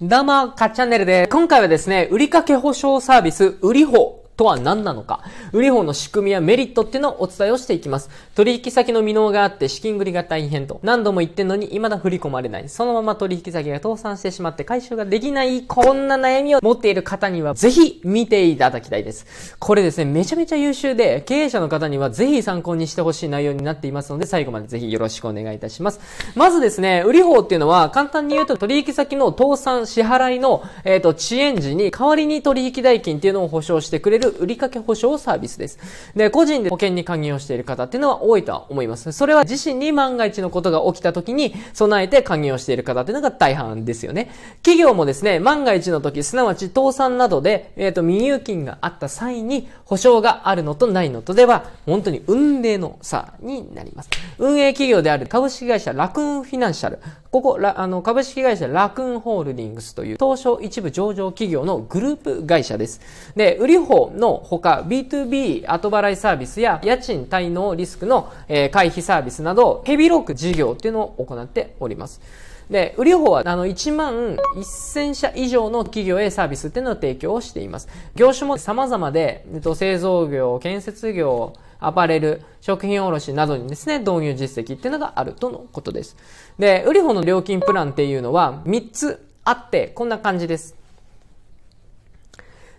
どうも、かっチャンネルです。今回はですね、売掛保証サービス、売り方とは何なのか、売り法の仕組みやメリットっていうのをお伝えをしていきます。取引先の未納があって資金繰りが大変と、何度も言ってんのに未だ振り込まれない。そのまま取引先が倒産してしまって回収ができない、こんな悩みを持っている方には、ぜひ見ていただきたいです。これですね、めちゃめちゃ優秀で、経営者の方にはぜひ参考にしてほしい内容になっていますので、最後までぜひよろしくお願いいたします。まずですね、売り法っていうのは、簡単に言うと取引先の倒産支払いの、えっ、ー、と、遅延時に代わりに取引代金っていうのを保証してくれる売掛保証証サービスです。で、個人で保険に加入をしている方っていうのは多いとは思います。それは自身に万が一のことが起きた時に備えて加入をしている方っていうのが大半ですよね。企業もですね、万が一の時、すなわち倒産などで、えっ、ー、と、未入金があった際に保証があるのとないのとでは、本当に運命の差になります。運営企業である株式会社ラクーンフィナンシャル。ここ、あの、株式会社ラクーンホールディングスという東証一部上場企業のグループ会社です。で、売り法のほか、B2B 後払いサービスや家賃滞納リスクの、えー、回避サービスなど、ヘビロック事業っていうのを行っております。で、売り方は、あの、1万1000社以上の企業へサービスっていうのを提供しています。業種も様々で、えっと、製造業、建設業、アパレル、食品卸などにですね、導入実績っていうのがあるとのことです。で、ウリホの料金プランっていうのは3つあって、こんな感じです。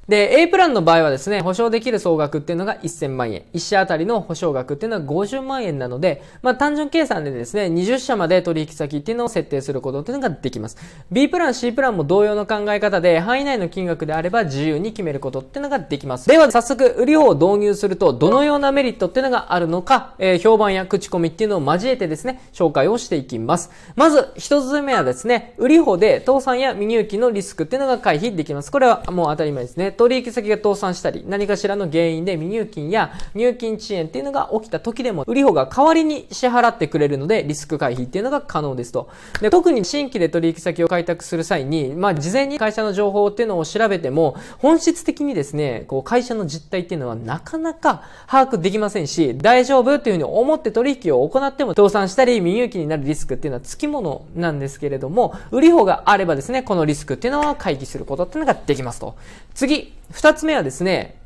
で、A プランの場合はですね、保証できる総額っていうのが1000万円。1社あたりの保証額っていうのは50万円なので、まあ単純計算でですね、20社まで取引先っていうのを設定することっていうのができます。B プラン、C プランも同様の考え方で、範囲内の金額であれば自由に決めることっていうのができます。では、早速、売りを導入すると、どのようなメリットっていうのがあるのか、えー、評判や口コミっていうのを交えてですね、紹介をしていきます。まず、一つ目はですね、売り法で倒産や未入金のリスクっていうのが回避できます。これはもう当たり前ですね。取引先が倒産したり、何かしらの原因で未入金や入金遅延っていうのが起きた時でも、売り方が代わりに支払ってくれるので、リスク回避っていうのが可能ですと。で特に新規で取引先を開拓する際に、まあ、事前に会社の情報っていうのを調べても、本質的にですね、こう、会社の実態っていうのはなかなか把握できませんし、大丈夫っていうふうに思って取引を行っても、倒産したり未入金になるリスクっていうのは付き物なんですけれども、売り方があればですね、このリスクっていうのは回避することっていうのができますと。次、2つ目はですね、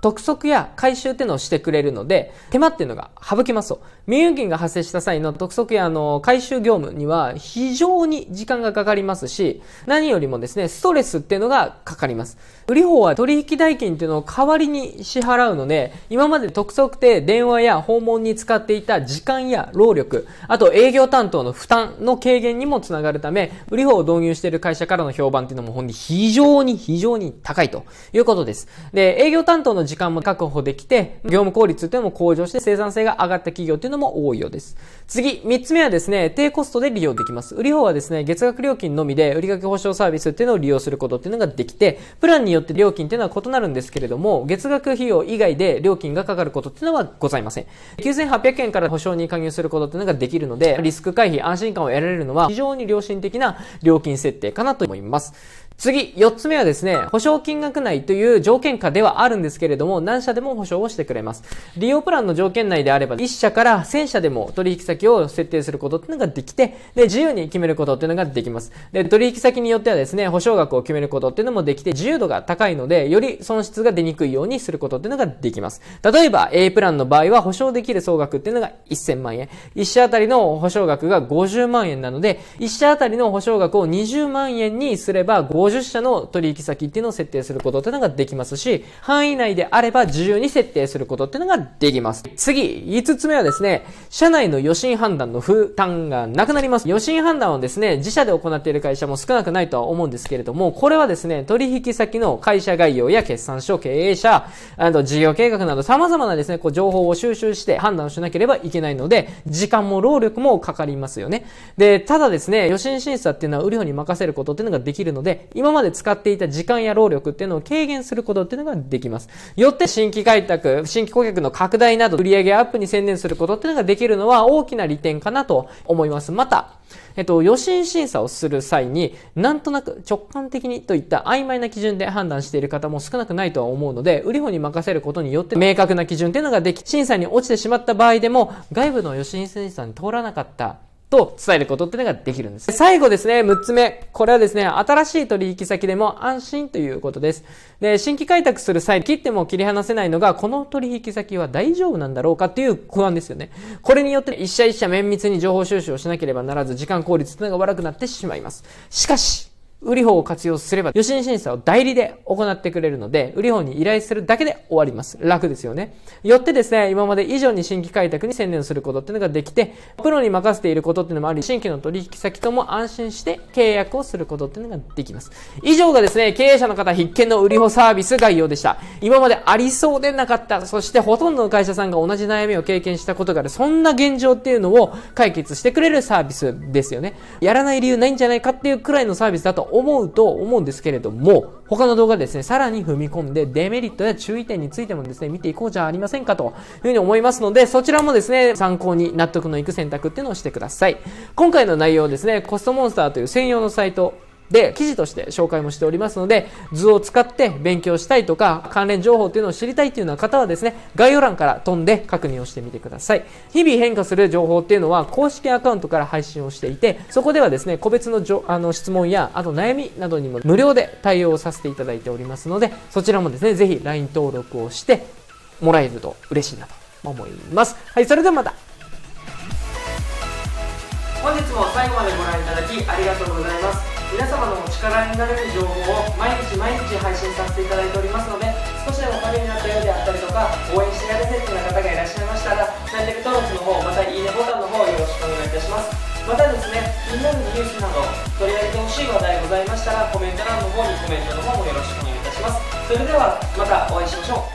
督促や回収っていうのをしてくれるので、手間っていうのが省けますと。未入金が発生した際の督促やあの回収業務には非常に時間がかかりますし、何よりもですね、ストレスっていうのがかかります。売り方は取引代金っていうのを代わりに支払うので、今まで督促で電話や訪問に使っていた時間や労力、あと営業担当の負担の軽減にもつながるため、売り方を導入している会社からの評判っていうのも本に非常に非常に高いということです。で、営業担当の時間も確保できて、業務効率っていうのも向上して生産性が上がった企業っていうのも多いようです。次、三つ目はですね、低コストで利用できます。売り方はですね、月額料金のみで売掛保証サービスっていうのを利用することっていうのができて、プランによって料金っていうのは異なるんですけれども、月額費用以外で料金がかかることっていうのはございません。9800円から保証に加入することっていうのができるので、リスク回避、安心感を得られるのは非常に良心的な料金設定かなと思います。次、四つ目はですね、保証金額内という条件下ではあるんですけれども、何社でも保証をしてくれます。利用プランの条件内であれば、1社から1000社でも取引先を設定することっていうのができて、で、自由に決めることっていうのができます。で、取引先によってはですね、保証額を決めることっていうのもできて、自由度が高いので、より損失が出にくいようにすることっていうのができます。例えば、A プランの場合は保証できる総額っていうのが1000万円。1社あたりの保証額が50万円なので、1社あたりの保証額を20万円にすれば、社の取引先っていうのを設定することっていうのができますし、範囲内であれば自由に設定することっていうのができます。次、5つ目はですね、社内の予診判断の負担がなくなります。予診判断はですね、自社で行っている会社も少なくないとは思うんですけれども、これはですね、取引先の会社概要や決算書、経営者、あと事業計画など様々なですね、こう情報を収集して判断しなければいけないので、時間も労力もかかりますよね。で、ただですね、予診審査っていうのは売り方に任せることっていうのができるので、今まで使っていた時間や労力っていうのを軽減することっていうのができます。よって新規開拓、新規顧客の拡大など売上アップに専念することっていうのができるのは大きな利点かなと思います。また、えっと、予診審査をする際に、なんとなく直感的にといった曖昧な基準で判断している方も少なくないとは思うので、売り方に任せることによって明確な基準っていうのができ、審査に落ちてしまった場合でも、外部の予診審査に通らなかったと伝えることっていうのができるんです。最後ですね、6つ目。これはですね、新しい取引先でも安心ということです。で、新規開拓する際、切っても切り離せないのが、この取引先は大丈夫なんだろうかっていう不安ですよね。これによって一社一社綿密に情報収集をしなければならず、時間効率っていうのが悪くなってしまいます。しかし、売り法を活用すれば、予診審査を代理で行ってくれるので、売り法に依頼するだけで終わります。楽ですよね。よってですね、今まで以上に新規開拓に専念することっていうのができて、プロに任せていることっていうのもあり、新規の取引先とも安心して契約をすることっていうのができます。以上がですね、経営者の方必見の売り法サービス概要でした。今までありそうでなかった、そしてほとんどの会社さんが同じ悩みを経験したことがある、そんな現状っていうのを解決してくれるサービスですよね。やらない理由ないんじゃないかっていうくらいのサービスだと思うと思うんですけれども、他の動画でですね、さらに踏み込んでデメリットや注意点についてもですね、見ていこうじゃありませんかというふうに思いますので、そちらもですね、参考に納得のいく選択っていうのをしてください。今回の内容ですね、コストモンスターという専用のサイトで、記事として紹介もしておりますので、図を使って勉強したいとか、関連情報っていうのを知りたいっていうような方はですね、概要欄から飛んで確認をしてみてください。日々変化する情報っていうのは、公式アカウントから配信をしていて、そこではですね、個別のじょあの質問や、あと悩みなどにも無料で対応させていただいておりますので、そちらもですね、ぜひ LINE 登録をしてもらえると嬉しいなと思います。はい、それではまた。本日も最後までご覧いただきありがとうございます皆様のお力になれる情報を毎日毎日配信させていただいておりますので少しでもためになったようであったりとか応援してやれてってな方がいらっしゃいましたらチャンネル登録の方またいいねボタンの方よろしくお願いいたします。またですね気になるニュースなど取り上げてほしい話題ございましたらコメント欄の方にコメントの方もよろしくお願いいたします。それではまたお会いしましょう。